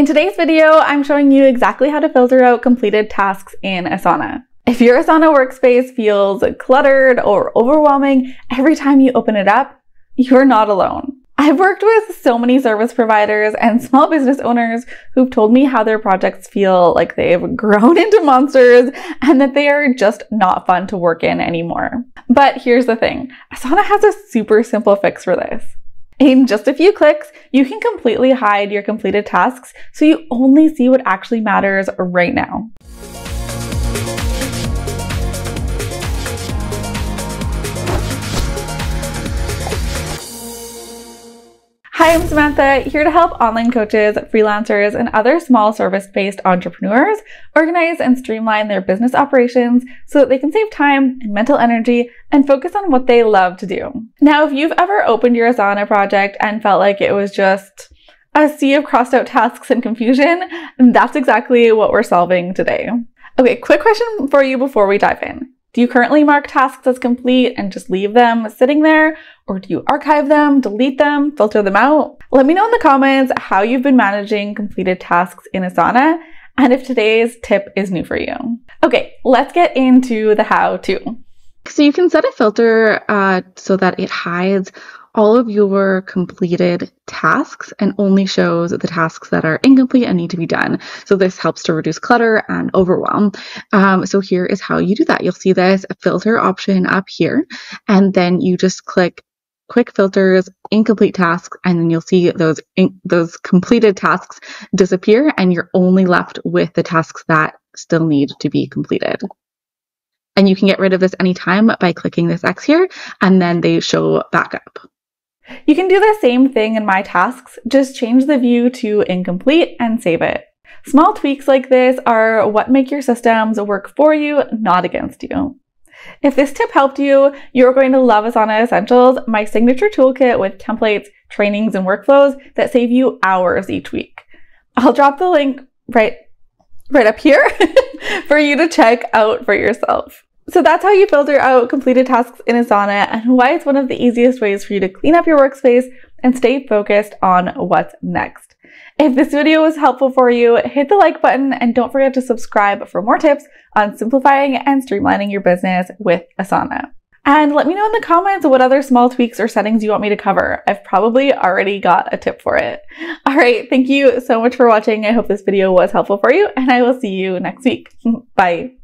In today's video, I'm showing you exactly how to filter out completed tasks in Asana. If your Asana workspace feels cluttered or overwhelming every time you open it up, you're not alone. I've worked with so many service providers and small business owners who've told me how their projects feel like they've grown into monsters and that they are just not fun to work in anymore. But here's the thing Asana has a super simple fix for this. In just a few clicks, you can completely hide your completed tasks so you only see what actually matters right now. Hi, I'm Samantha, here to help online coaches, freelancers, and other small service based entrepreneurs organize and streamline their business operations so that they can save time and mental energy and focus on what they love to do. Now, if you've ever opened your Asana project and felt like it was just a sea of crossed out tasks and confusion, that's exactly what we're solving today. Okay, quick question for you before we dive in. Do you currently mark tasks as complete and just leave them sitting there? Or do you archive them, delete them, filter them out? Let me know in the comments how you've been managing completed tasks in Asana and if today's tip is new for you. Okay, let's get into the how to. So you can set a filter uh, so that it hides all of your completed tasks and only shows the tasks that are incomplete and need to be done. So this helps to reduce clutter and overwhelm. Um, so here is how you do that. You'll see this filter option up here, and then you just click quick filters, incomplete tasks, and then you'll see those those completed tasks disappear, and you're only left with the tasks that still need to be completed. And you can get rid of this anytime by clicking this X here, and then they show back up. You can do the same thing in My Tasks, just change the view to incomplete and save it. Small tweaks like this are what make your systems work for you, not against you. If this tip helped you, you're going to love Asana Essentials, my signature toolkit with templates, trainings, and workflows that save you hours each week. I'll drop the link right, right up here for you to check out for yourself. So that's how you filter out completed tasks in Asana and why it's one of the easiest ways for you to clean up your workspace and stay focused on what's next. If this video was helpful for you, hit the like button and don't forget to subscribe for more tips on simplifying and streamlining your business with Asana. And let me know in the comments what other small tweaks or settings you want me to cover. I've probably already got a tip for it. All right. Thank you so much for watching. I hope this video was helpful for you and I will see you next week. Bye.